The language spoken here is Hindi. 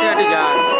हटी हटी जा